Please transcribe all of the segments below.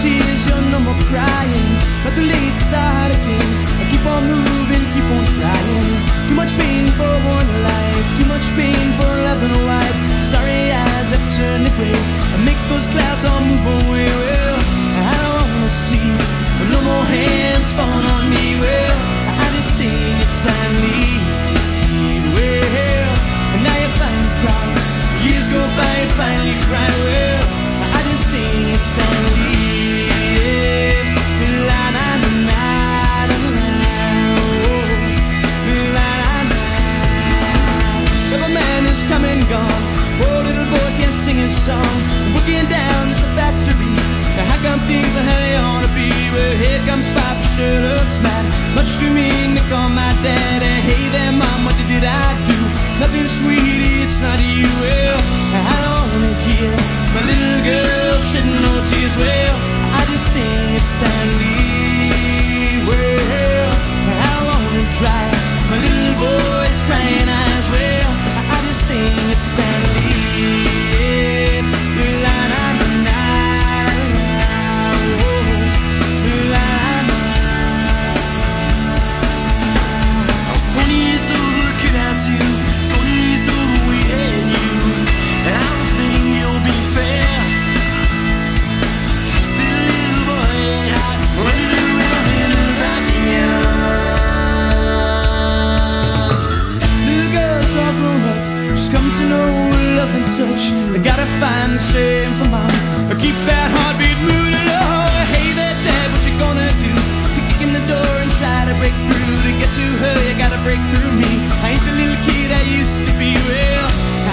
tears, you're no more crying. Not too late, start again. I keep on moving, keep on trying. Too much pain for one life, too much pain for love and a wife. Starry eyes have turned to gray. I make those clouds all move away. Well, I don't wanna see no more hands falling on is come and gone. Poor little boy can't sing his song. Working down at the factory. Now how come things are how they ought to be? Well, here comes Papa, sure looks mad. Much too mean to call my daddy. Hey there, mom, what did I do? Nothing, sweetie, it's not you. Well, I don't wanna hear my little girl shedding no tears. Well, I just think it's time to leave. She's come to know love and such. I gotta find the same for mom. Keep that heartbeat moving along. Hey there, Dad, what you gonna do? To kick in the door and try to break through. To get to her, you gotta break through me. I ain't the little kid I used to be. Well,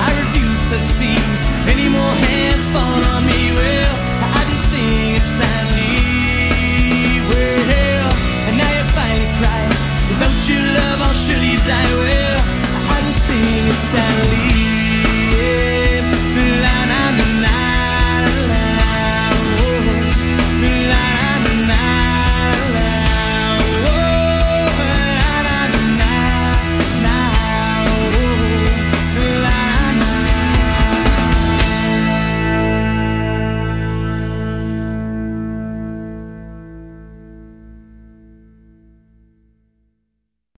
I refuse to see any more hands falling on me. Well, I just think it's time to leave. Well, and now you finally cry. Without your love, I'll surely die. To leave.